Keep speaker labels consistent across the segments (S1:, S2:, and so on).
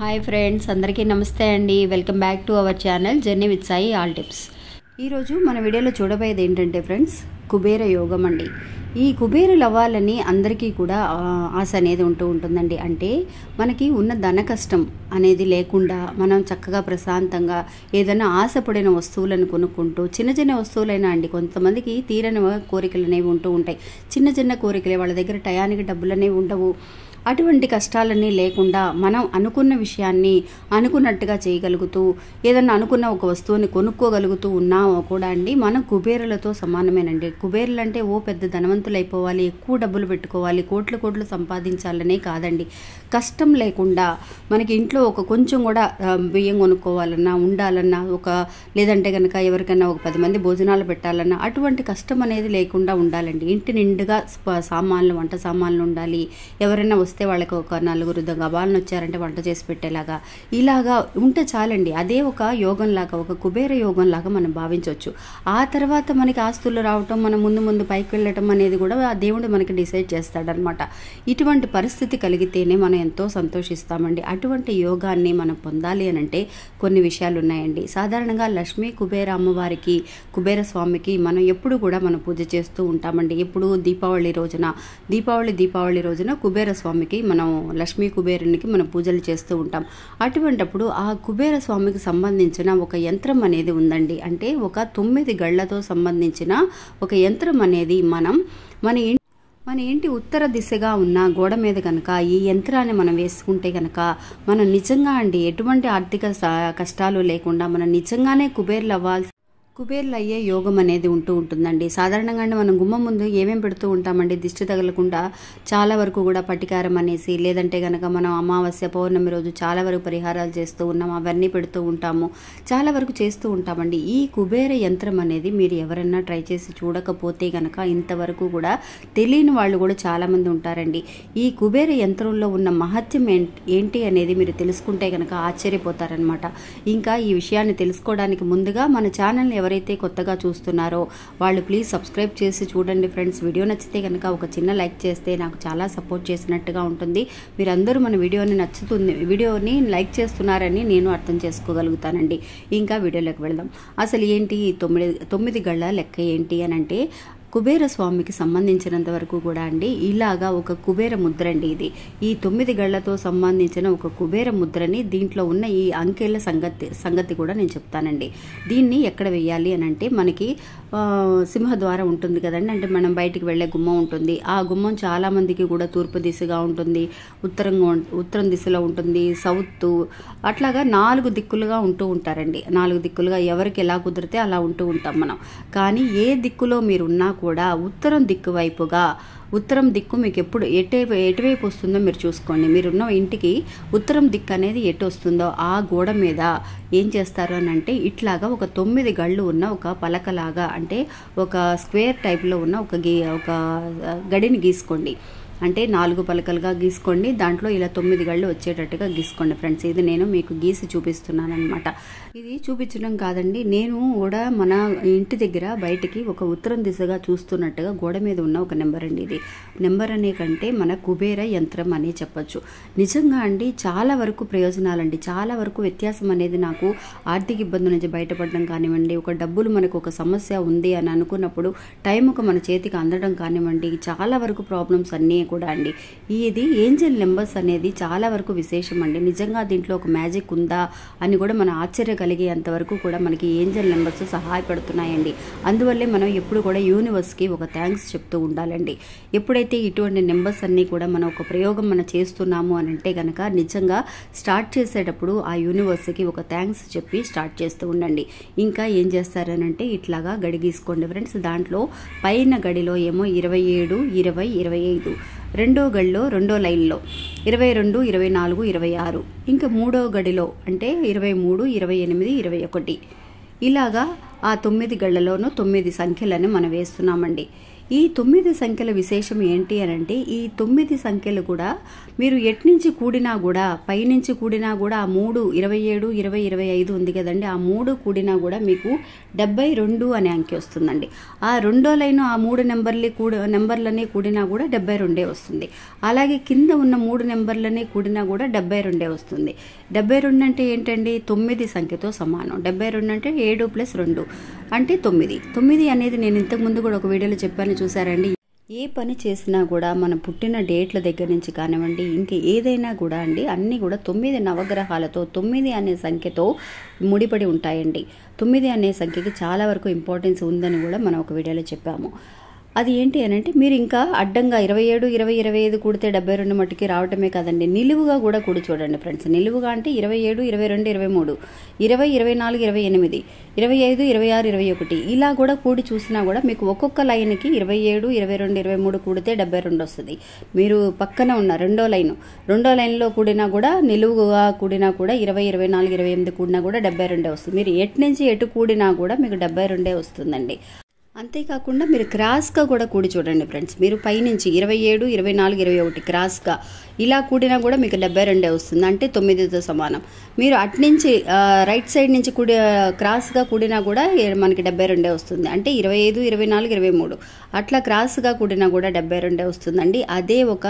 S1: Hi friends అందరికీ నమస్తే అండి. Welcome back to our channel journey with Sai all tips ఈరోజు మన వీడియోలో చూడబోయేది ఏంటంటే ఫ్రెండ్స్ కుబేర యోగం అండి. ఈ కుబేరులు అవ్వాలని అందరికీ కూడా ఆశ అనేది ఉంటూ ఉంటుందండి. అంటే మనకి ఉన్న ధన కష్టం అనేది లేకుండా మనం చక్కగా ప్రశాంతంగా ఏదైనా ఆశపడిన వస్తువులను కొనుక్కుంటూ చిన్న చిన్న వస్తువులైనా అండి కొంతమందికి తీరని కోరికలు అనేవి ఉంటూ ఉంటాయి. చిన్న చిన్న కోరికలే వాళ్ళ దగ్గర టయానికి డబ్బులు అనేవి ఉండవు. అటువంటి కష్టాలన్నీ లేకుండా మనం అనుకున్న విషయాన్ని అనుకున్నట్టుగా చేయగలుగుతూ ఏదన్నా అనుకున్న ఒక వస్తువుని కొనుక్కోగలుగుతూ ఉన్నా కూడా అండి మనం కుబేరులతో సమానమేనండి. కుబేరులు అంటే ఓ పెద్ద ధనవంతులు అయిపోవాలి ఎక్కువ డబ్బులు పెట్టుకోవాలి కోట్లు కోట్లు సంపాదించాలనే కాదండి. కష్టం లేకుండా మనకి ఇంట్లో ఒక కొంచెం కూడా బియ్యం కొనుక్కోవాలన్నా ఉండాలన్నా ఒక లేదంటే కనుక ఎవరికైనా ఒక పది మంది భోజనాలు పెట్టాలన్నా అటువంటి కష్టం అనేది లేకుండా ఉండాలండి. ఇంటి నిండుగా సామాన్లు వంట సామాన్లు ఉండాలి. ఎవరైనా వస్తే వాళ్ళకి ఒక నలుగురు గబాలను వచ్చారంటే వంట చేసి పెట్టేలాగా ఇలాగా ఉంటే చాలండి. అదే ఒక యోగం లాగా ఒక కుబేర యోగం లాగా మనం భావించవచ్చు. ఆ తర్వాత మనకి ఆస్తులు రావటం మనం ముందు ముందు పైకి వెళ్ళటం అనేది కూడా ఆ దేవుడు మనకి డిసైడ్ చేస్తాడనమాట. ఇటువంటి పరిస్థితి కలిగితేనే మనం ఎంతో సంతోషిస్తామండి. అటువంటి యోగాన్ని మనం పొందాలి అని అంటే కొన్ని విషయాలు ఉన్నాయండి. సాధారణంగా లక్ష్మీ కుబేర అమ్మవారికి కుబేర స్వామికి మనం ఎప్పుడు కూడా మనం పూజ చేస్తూ ఉంటామండి. ఎప్పుడు దీపావళి రోజున దీపావళి దీపావళి రోజున కుబేర స్వామి స్వామికి మనం లక్ష్మీ కుబేరునికి మనం పూజలు చేస్తూ ఉంటాం. అటువంటప్పుడు ఆ కుబేర స్వామికి సంబంధించిన ఒక యంత్రం అనేది ఉందండి. అంటే ఒక తొమ్మిది గళ్ళతో సంబంధించిన ఒక యంత్రం అనేది మనం మన మన ఇంటి ఉత్తర దిశగా ఉన్న గోడ మీద కనుక ఈ యంత్రాన్ని మనం వేసుకుంటే కనుక మనం నిజంగా అండి ఎటువంటి ఆర్థిక కష్టాలు లేకుండా మనం నిజంగానే కుబేర్లు అవ్వాల్సి కుబేర్లు అయ్యే యోగం అనేది ఉంటూ ఉంటుందండి. సాధారణంగా మనం గుమ్మం ముందు ఏమేం పెడుతూ ఉంటామండి? దిష్టి తగలకుండా చాలా వరకు కూడా పటికారం అనేసి లేదంటే కనుక మనం అమావాస్య పౌర్ణమి రోజు చాలా వరకు పరిహారాలు చేస్తూ ఉన్నాం అవన్నీ పెడుతూ ఉంటాము. చాలా వరకు చేస్తూ ఉంటామండి. ఈ కుబేర యంత్రం అనేది మీరు ఎవరైనా ట్రై చేసి చూడకపోతే కనుక ఇంతవరకు కూడా తెలియని వాళ్ళు కూడా చాలామంది ఉంటారండి. ఈ కుబేర యంత్రంలో ఉన్న మహత్యం ఏంటి అనేది మీరు తెలుసుకుంటే కనుక ఆశ్చర్యపోతారనమాట ఇంకా ఈ విషయాన్ని తెలుసుకోవడానికి ముందుగా మన ఛానల్ని ఎవరైతే కొత్తగా చూస్తున్నారో వాళ్ళు ప్లీజ్ సబ్స్క్రైబ్ చేసి చూడండి ఫ్రెండ్స్. వీడియో నచ్చితే కనుక ఒక చిన్న లైక్ చేస్తే నాకు చాలా సపోర్ట్ చేసినట్టుగా ఉంటుంది. మీరందరూ మన వీడియోని నచ్చుతుంది వీడియోని లైక్ చేస్తున్నారని నేను అర్థం చేసుకోగలుగుతానండి. ఇంకా వీడియోలోకి వెళ్దాం. అసలు ఏంటి తొమ్మిది తొమ్మిది గళ్ళ లెక్క ఏంటి అని అంటే కుబేర స్వామికి సంబంధించినంత వరకు కూడా అండి ఇలాగా ఒక కుబేర ముద్ర అండి ఇది. ఈ తొమ్మిది గళ్ళతో సంబంధించిన ఒక కుబేర ముద్రని దీంట్లో ఉన్న ఈ అంకెల సంగతి సంగతి కూడా నేను చెప్తానండి. దీన్ని ఎక్కడ వేయాలి అని అంటే మనకి సింహద్వారం ఉంటుంది కదండి. అంటే మనం బయటికి వెళ్ళే గుమ్మం ఉంటుంది. ఆ గుమ్మం చాలామందికి కూడా తూర్పు దిశగా ఉంటుంది. ఉత్తరంగా ఉం- ఉత్తరం దిశలో ఉంటుంది. సౌత్ అట్లాగా నాలుగు దిక్కులుగా ఉంటూ ఉంటారండి. నాలుగు దిక్కులుగా ఎవరికి ఎలా కుదిరితే అలా ఉంటూ ఉంటాం మనం. కానీ ఏ దిక్కులో మీరు ఉన్నా కూడా ఉత్తరం దిక్కు వైపుగా ఉత్తరం దిక్కు మీకు ఎప్పుడు ఎటే ఎటువైపు వస్తుందో మీరు చూసుకోండి. మీరున్న ఇంటికి ఉత్తరం దిక్కు అనేది ఎటు వస్తుందో ఆ గోడ మీద ఏం చేస్తారు అని అంటే ఇట్లాగా ఒక తొమ్మిది గళ్ళు ఉన్న ఒక పలకలాగా అంటే ఒక స్క్వేర్ టైప్లో ఉన్న ఒక గీ ఒక గడిని గీసుకోండి. అంటే నాలుగు పలకలుగా గీసుకోండి. దాంట్లో ఇలా తొమ్మిది గళ్ళు వచ్చేటట్టుగా గీసుకోండి ఫ్రెండ్స్. ఇది నేను మీకు గీసి చూపిస్తున్నాను అనమాట ఇది చూపించడం కాదండి. నేను కూడా మన ఇంటి దగ్గర బయటికి ఒక ఉత్తరం దిశగా చూస్తున్నట్టుగా గోడ మీద ఉన్న ఒక నెంబర్ అండి ఇది. నెంబర్ అనే కంటే మన కుబేర యంత్రం అని చెప్పొచ్చు. నిజంగా అండి చాలా వరకు ప్రయోజనాలండి. చాలా వరకు వ్యత్యాసం అనేది నాకు ఆర్థిక ఇబ్బంది నుంచి బయటపడడం కానివ్వండి ఒక డబ్బులు మనకు ఒక సమస్య ఉంది అని అనుకున్నప్పుడు టైంకు మన చేతికి అందడం కానివ్వండి చాలా వరకు ప్రాబ్లమ్స్ అన్నీ కూడా అండి. ఇది ఏంజల్ నెంబర్స్ అనేది చాలా వరకు విశేషం అండి. నిజంగా దీంట్లో ఒక మ్యాజిక్ ఉందా అని కూడా మన ఆశ్చర్య కలిగేంత వరకు కూడా మనకి ఏంజల్ నెంబర్స్ సహాయపడుతున్నాయండి. అందువల్లే మనం ఎప్పుడు కూడా యూనివర్స్కి ఒక థ్యాంక్స్ చెప్తూ ఉండాలండి. ఎప్పుడైతే ఇటువంటి నెంబర్స్ అన్నీ కూడా మనం ఒక ప్రయోగం మనం చేస్తున్నాము అని అంటే కనుక నిజంగా స్టార్ట్ చేసేటప్పుడు ఆ యూనివర్స్కి ఒక థ్యాంక్స్ చెప్పి స్టార్ట్ చేస్తూ ఉండండి. ఇంకా ఏం చేస్తారనంటే ఇట్లాగా గడి గీసుకోండి ఫ్రెండ్స్. దాంట్లో పైన గడిలో ఏమో ఇరవై ఏడు ఇరవై ఇరవై ఐదు. రెండో గడిలో రెండో లైన్లో. ఇరవై రెండు ఇరవై నాలుగు ఇరవై ఆరు. ఇంకా మూడో గడిలో అంటే ఇరవై మూడు ఇరవై ఎనిమిది ఇరవై ఒకటి. ఇలాగా ఆ తొమ్మిది గళ్ళలోనూ తొమ్మిది సంఖ్యలను మనం వేస్తున్నామండి. ఈ తొమ్మిది సంఖ్యల విశేషం ఏంటి అని అంటే ఈ తొమ్మిది సంఖ్యలు కూడా మీరు ఎట్నుంచి కూడినా కూడా పైనుంచి కూడినా కూడా ఆ మూడు ఇరవై ఏడు ఇరవై ఇరవై ఐదు ఉంది కదండి ఆ మూడు కూడినా కూడా మీకు డెబ్బై రెండు అనే అంకె వస్తుందండి. ఆ రెండో లైన్ ఆ మూడు నెంబర్లు కూడ నెంబర్లనే కూడినా కూడా డెబ్బై రెండే వస్తుంది. అలాగే కింద ఉన్న మూడు నెంబర్లనే కూడినా కూడా డెబ్బై రెండే వస్తుంది. డెబ్బై రెండు అంటే ఏంటండి? తొమ్మిది సంఖ్యతో సమానం. డెబ్బై రెండు అంటే ఏడు ప్లస్ రెండు అంటే తొమ్మిది. తొమ్మిది అనేది నేను ఇంతకు ముందు కూడా ఒక వీడియోలో చెప్పాను చూసారండి ఏ పని చేసినా కూడా మన పుట్టిన డేట్ల దగ్గర నుంచి కానివ్వండి ఇంక ఏదైనా కూడా అండి అన్నీ కూడా తొమ్మిది నవగ్రహాలతో తొమ్మిది అనే సంఖ్యతో ముడిపడి ఉంటాయండి. తొమ్మిది అనే సంఖ్యకి చాలా వరకు ఇంపార్టెన్స్ ఉందని కూడా మనం ఒక వీడియోలో చెప్పాము. అది ఏంటి అని అంటే మీరు ఇంకా అడ్డంగా ఇరవై ఏడు ఇరవై ఇరవై ఐదు కూడితే డెబ్బై రెండు మట్టుకి రావటమే కాదండి. నిలువుగా కూడా కూడి చూడండి ఫ్రెండ్స్. నిలువుగా అంటే ఇరవై ఏడు ఇరవై రెండు ఇరవై మూడు ఇరవై ఇరవై నాలుగు ఇరవై ఎనిమిది ఇరవై ఐదు ఇరవై ఆరు ఇరవై ఒకటి ఇలా కూడా కూడి చూసినా కూడా మీకు ఒక్కొక్క లైన్కి ఇరవై ఏడు ఇరవై రెండు ఇరవై మూడు కూడితే డెబ్బై రెండు వస్తుంది. మీరు పక్కన ఉన్న రెండో లైను రెండో లైన్లో కూడినా కూడా నిలువుగా కూడినా కూడా ఇరవై ఇరవై నాలుగు ఇరవై ఎనిమిది కూడినా కూడా డెబ్బై రెండే వస్తుంది. మీరు ఎటు నుంచి ఎటు కూడినా కూడా మీకు డెబ్బై రెండే వస్తుందండి. అంతేకాకుండా మీరు క్రాస్గా కూడా కూడి చూడండి ఫ్రెండ్స్. మీరు పైనుంచి ఇరవై ఏడు ఇరవై నాలుగు ఇరవై ఒకటి క్రాస్గా ఇలా కూడినా కూడా మీకు డెబ్బై రెండే వస్తుంది. అంటే తొమ్మిదితో సమానం. మీరు అట్నుంచి రైట్ సైడ్ నుంచి కూడి క్రాస్గా కూడినా కూడా మనకి డెబ్బై రెండే వస్తుంది. అంటే ఇరవై ఐదు ఇరవై నాలుగు ఇరవై మూడు. అట్లా క్రాస్గా కూడినా కూడా డెబ్బై రెండే వస్తుందండి. అదే ఒక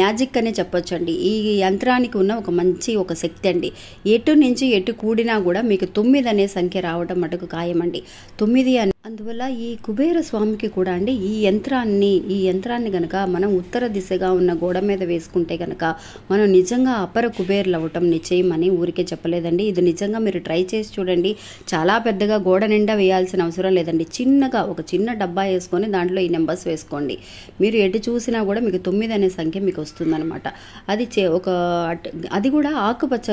S1: మ్యాజిక్ అనే చెప్పొచ్చండి. ఈ యంత్రానికి ఉన్న ఒక మంచి ఒక శక్తి అండి. ఎటు నుంచి ఎటు కూడినా కూడా మీకు తొమ్మిది అనే సంఖ్య రావడం మటుకు ఖాయమండి. తొమ్మిది అని అందువల్ల ఈ కుబేర స్వామికి కూడా అండి ఈ యంత్రాన్ని ఈ యంత్రాన్ని గనక మనం ఉత్తర దిశగా ఉన్న గోడ మీద వేసుకుంటే గనక మనం నిజంగా అపర కుబేర్లు అవ్వటం నిశ్చయమని ఊరికే చెప్పలేదండి. ఇది నిజంగా మీరు ట్రై చేసి చూడండి. చాలా పెద్దగా గోడ నిండా వేయాల్సిన అవసరం లేదండి. చిన్నగా ఒక చిన్న డబ్బా వేసుకొని దాంట్లో ఈ నెంబర్స్ వేసుకోండి. మీరు ఎటు చూసినా కూడా మీకు తొమ్మిది అనే సంఖ్య మీకు వస్తుందన్నమాట. అది చే ఒక అది కూడా ఆకుపచ్చ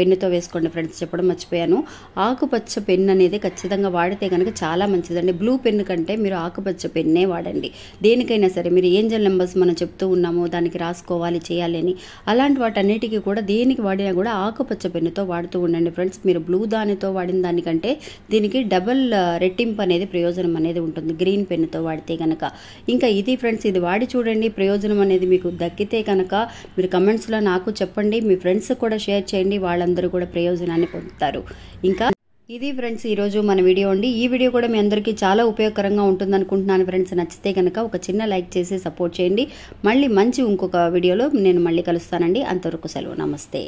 S1: పెన్నుతో వేసుకోండి ఫ్రెండ్స్ చెప్పడం మర్చిపోయాను. ఆకుపచ్చ పెన్ను అనేది ఖచ్చితంగా వాడితే కనుక చాలా మంచిదండి. బ్లూ పెన్ కంటే మీరు ఆకుపచ్చ పెన్నే వాడండి. దేనికైనా సరే మీరు ఏంజల్ నెంబర్స్ మనం చెప్తూ ఉన్నామో దానికి రాసుకోవాలి చేయాలి అని అలాంటి వాటన్నిటికీ కూడా దేనికి వాడినా కూడా ఆకుపచ్చ పెన్నుతో వాడుతూ ఉండండి ఫ్రెండ్స్ మీరు బ్లూ దానితో వాడిన దానికంటే దీనికి డబల్ uh, రెట్టింపు అనేది ప్రయోజనం అనేది ఉంటుంది. గ్రీన్ పెన్నుతో వాడితే కనుక ఇంకా ఇది ఫ్రెండ్స్ ఇది వాడి చూడండి. ప్రయోజనం అనేది మీకు దక్కితే కనుక మీరు కమెంట్స్లో నాకు చెప్పండి. మీ ఫ్రెండ్స్ కూడా షేర్ చేయండి. వాళ్ళందరూ కూడా ప్రయోజనాన్ని పొందుతారు. ఇంకా ఇది ఫ్రెండ్స్ ఈరోజు మన వీడియో అండి. ఈ వీడియో కూడా మీ అందరికీ చాలా ఉపయోగకరంగా ఉంటుంది అనుకుంటున్నాను ఫ్రెండ్స్ నచ్చితే కనుక ఒక చిన్న లైక్ చేసి సపోర్ట్ చేయండి. మళ్ళీ మంచి ఇంకొక వీడియోలో నేను మళ్ళీ కలుస్తానండి. అంతవరకు సెలవు. నమస్తే.